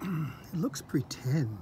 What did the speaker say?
it looks pretend.